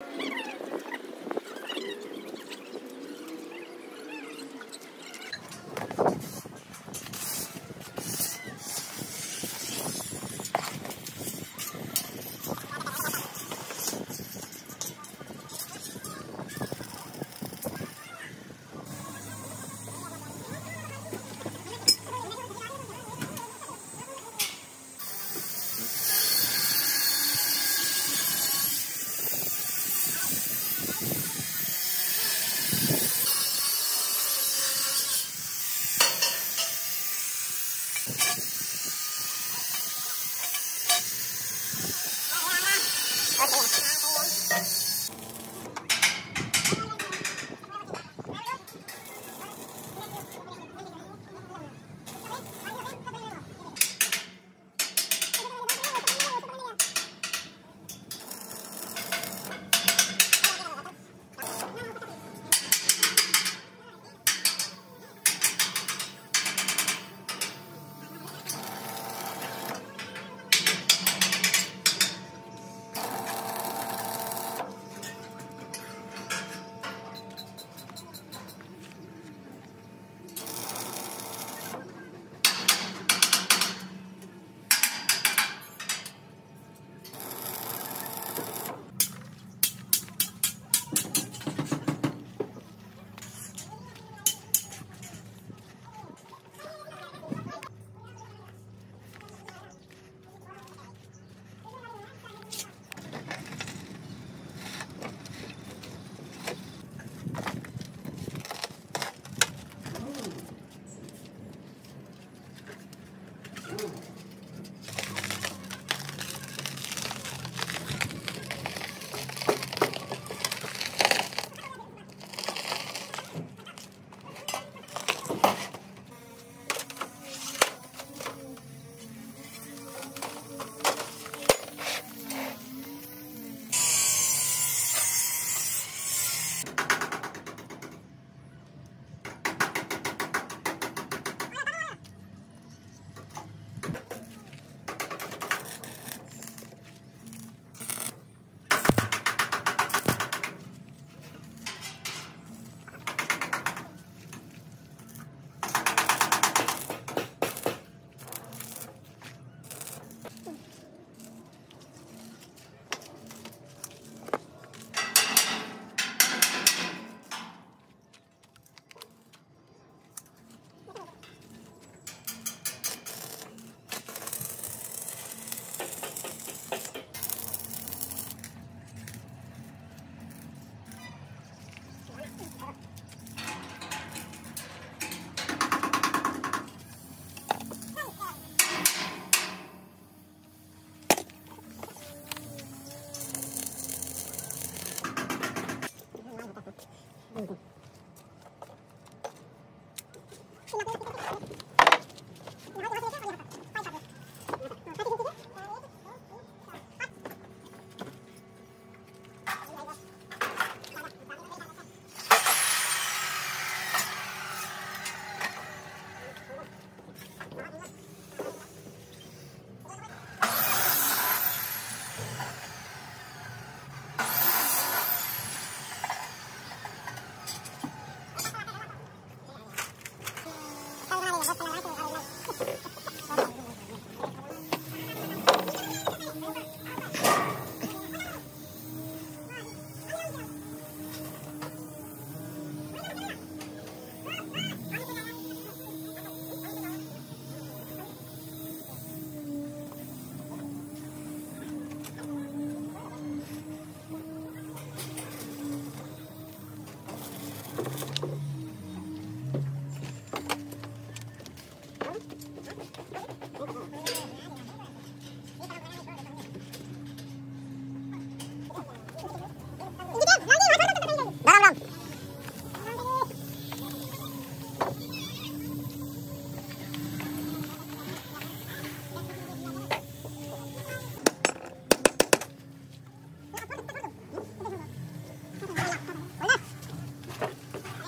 you 是拿过来给大家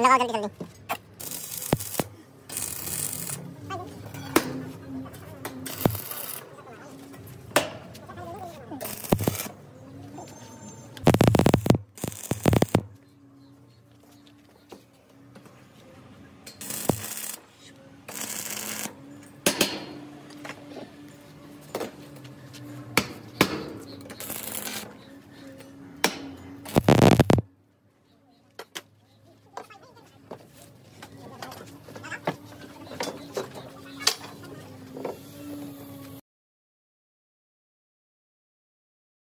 लगाओ जल्दी जल्दी